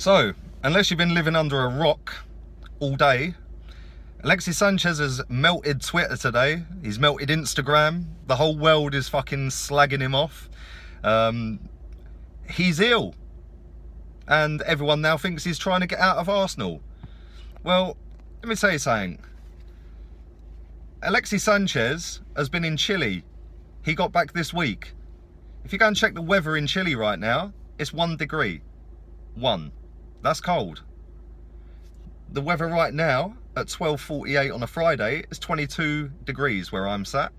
So, unless you've been living under a rock all day, Alexis Sanchez has melted Twitter today. He's melted Instagram. The whole world is fucking slagging him off. Um, he's ill. And everyone now thinks he's trying to get out of Arsenal. Well, let me tell you something. Alexis Sanchez has been in Chile. He got back this week. If you go and check the weather in Chile right now, it's one degree. One. That's cold. The weather right now at 12.48 on a Friday is 22 degrees where I'm sat.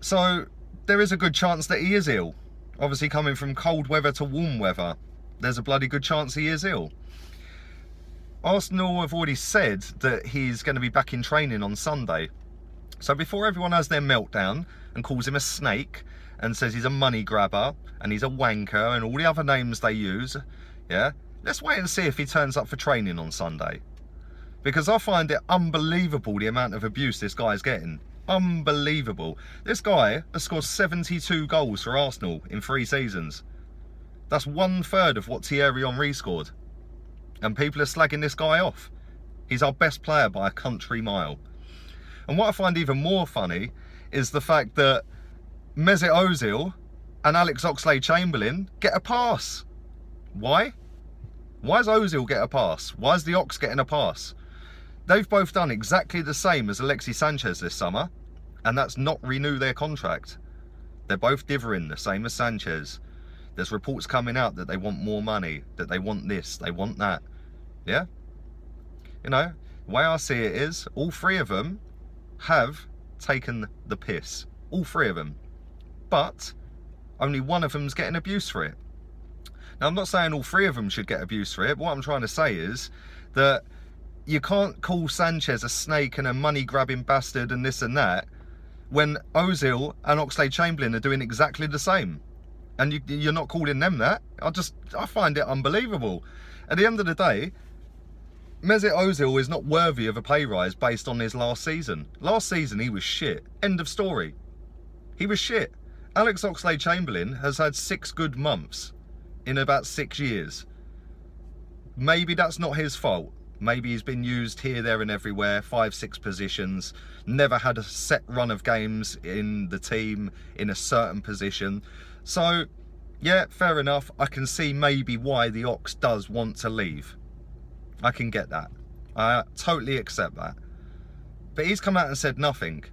So there is a good chance that he is ill. Obviously coming from cold weather to warm weather, there's a bloody good chance he is ill. Arsenal have already said that he's going to be back in training on Sunday. So before everyone has their meltdown and calls him a snake and says he's a money grabber and he's a wanker and all the other names they use, yeah, Let's wait and see if he turns up for training on Sunday. Because I find it unbelievable the amount of abuse this guy is getting. Unbelievable. This guy has scored 72 goals for Arsenal in three seasons. That's one third of what Thierry Henry scored. And people are slagging this guy off. He's our best player by a country mile. And what I find even more funny is the fact that Mesut Ozil and Alex Oxlade-Chamberlain get a pass. Why? Why does Ozil get a pass? Why is the Ox getting a pass? They've both done exactly the same as Alexis Sanchez this summer, and that's not renew their contract. They're both divering the same as Sanchez. There's reports coming out that they want more money, that they want this, they want that. Yeah? You know, the way I see it is, all three of them have taken the piss. All three of them. But only one of them's getting abuse for it. Now, I'm not saying all three of them should get abuse for it. But What I'm trying to say is that you can't call Sanchez a snake and a money-grabbing bastard and this and that when Ozil and Oxlade-Chamberlain are doing exactly the same. And you, you're not calling them that. I just, I find it unbelievable. At the end of the day, Mesut Ozil is not worthy of a pay rise based on his last season. Last season, he was shit. End of story. He was shit. Alex Oxlade-Chamberlain has had six good months in about six years. Maybe that's not his fault. Maybe he's been used here, there and everywhere, five, six positions, never had a set run of games in the team in a certain position. So, yeah, fair enough. I can see maybe why the Ox does want to leave. I can get that. I totally accept that. But he's come out and said nothing.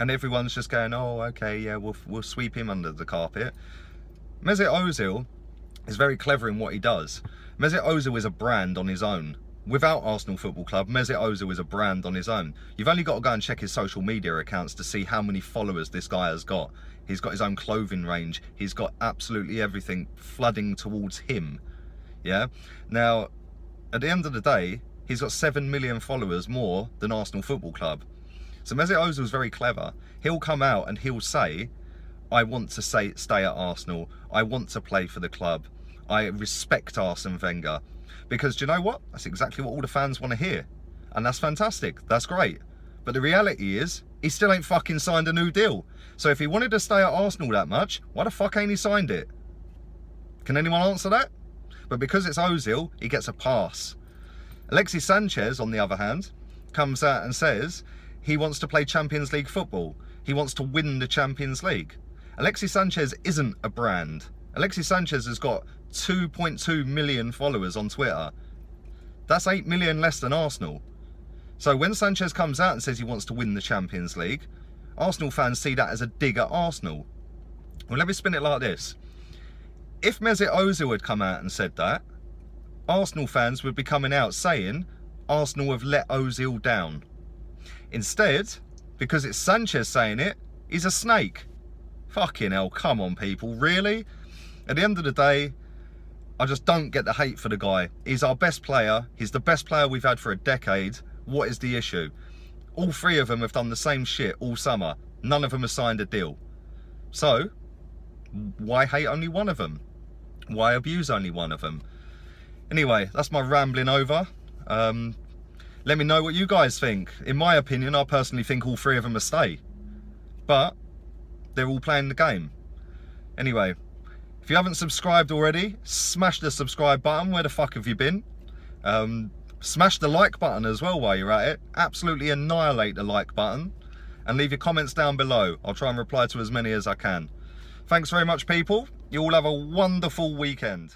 And everyone's just going, oh, okay, yeah, we'll, we'll sweep him under the carpet. Mesut Ozil is very clever in what he does. Mesut Ozil is a brand on his own. Without Arsenal Football Club, Mesut Ozil is a brand on his own. You've only got to go and check his social media accounts to see how many followers this guy has got. He's got his own clothing range. He's got absolutely everything flooding towards him. Yeah? Now, at the end of the day, he's got 7 million followers more than Arsenal Football Club. So Mesut is very clever. He'll come out and he'll say, I want to say, stay at Arsenal. I want to play for the club. I respect Arsene Wenger. Because do you know what? That's exactly what all the fans want to hear. And that's fantastic. That's great. But the reality is, he still ain't fucking signed a new deal. So if he wanted to stay at Arsenal that much, why the fuck ain't he signed it? Can anyone answer that? But because it's Ozil, he gets a pass. Alexis Sanchez, on the other hand, comes out and says he wants to play Champions League football. He wants to win the Champions League. Alexis Sanchez isn't a brand. Alexis Sanchez has got 2.2 million followers on Twitter. That's 8 million less than Arsenal. So when Sanchez comes out and says he wants to win the Champions League, Arsenal fans see that as a dig at Arsenal. Well, let me spin it like this. If Mesut Ozil had come out and said that, Arsenal fans would be coming out saying Arsenal have let Ozil down. Instead, because it's Sanchez saying it, he's a snake. Fucking hell, come on people, really? At the end of the day, I just don't get the hate for the guy. He's our best player. He's the best player we've had for a decade. What is the issue? All three of them have done the same shit all summer. None of them have signed a deal. So, why hate only one of them? Why abuse only one of them? Anyway, that's my rambling over. Um, let me know what you guys think. In my opinion, I personally think all three of them are stay. But, they're all playing the game. Anyway, If you haven't subscribed already, smash the subscribe button. Where the fuck have you been? Um, smash the like button as well while you're at it. Absolutely annihilate the like button. And leave your comments down below. I'll try and reply to as many as I can. Thanks very much, people. You all have a wonderful weekend.